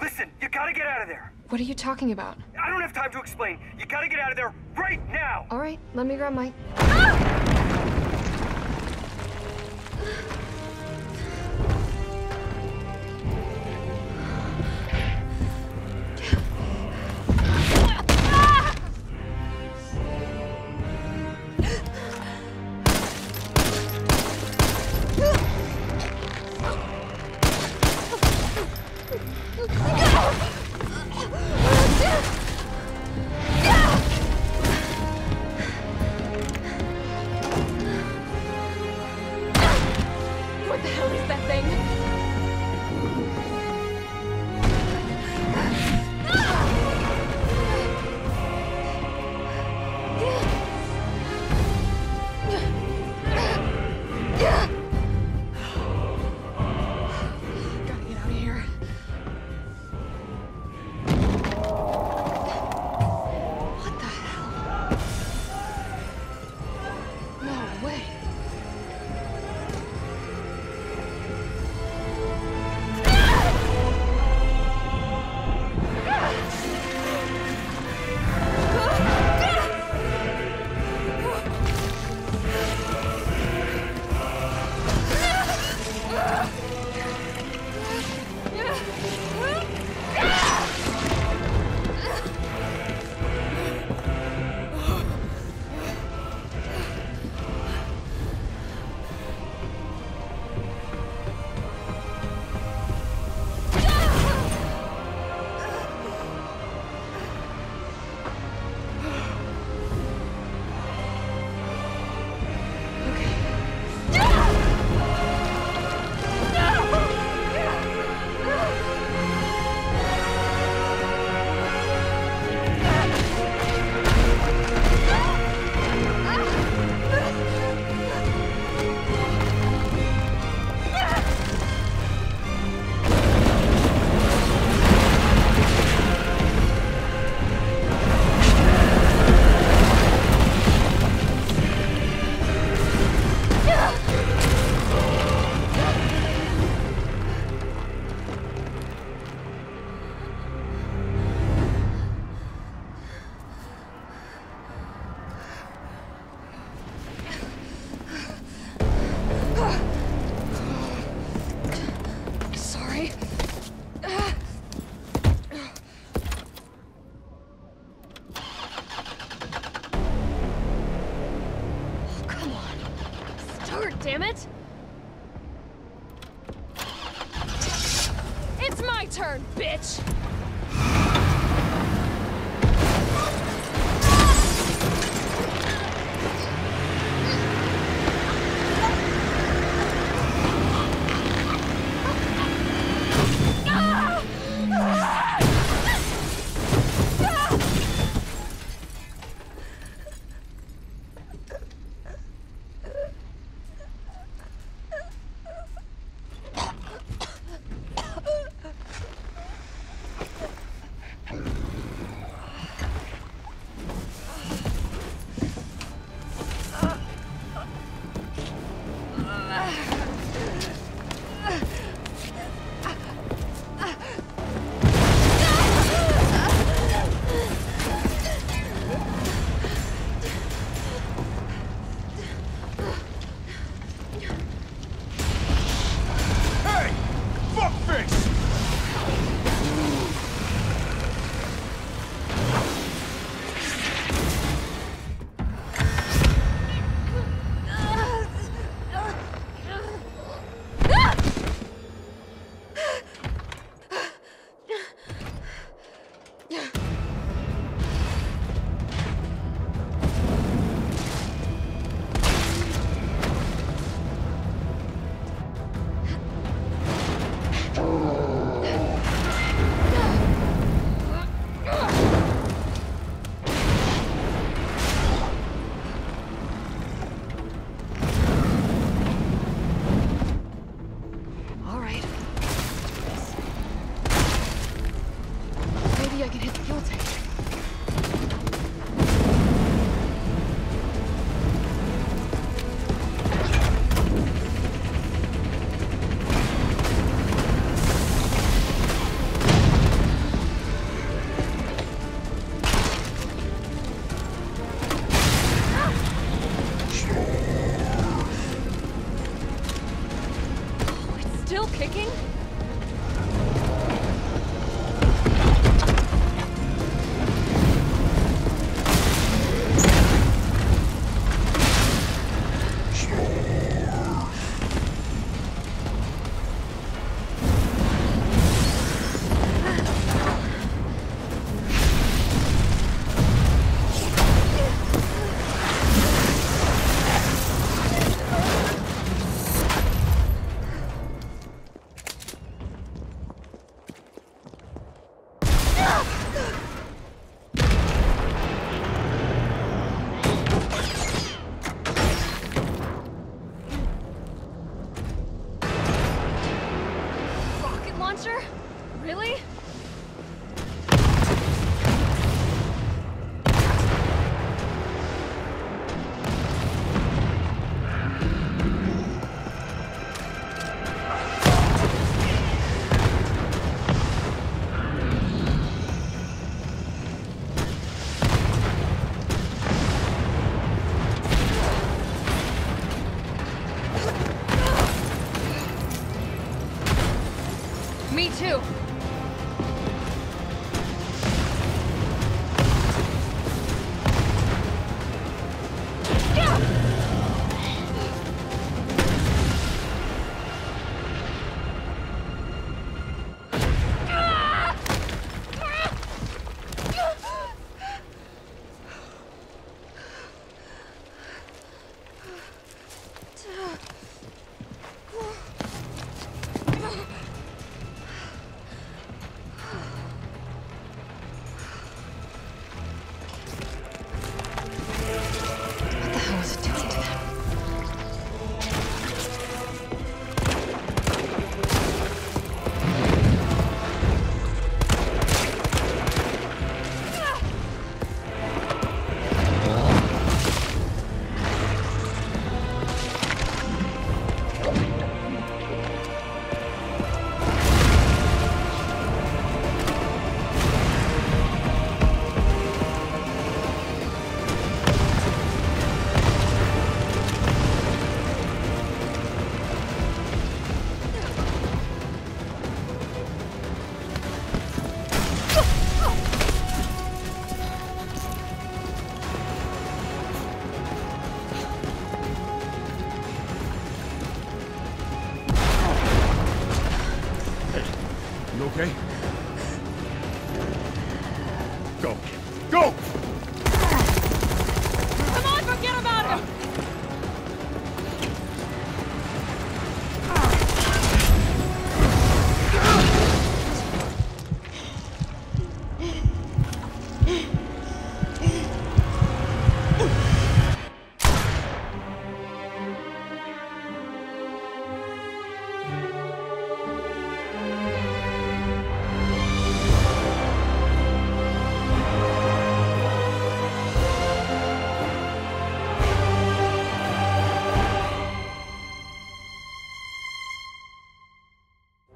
Listen, you gotta get out of there. What are you talking about? I don't have time to explain. You gotta get out of there right now. All right, let me grab my. What damn it! It's my turn, bitch! still kicking?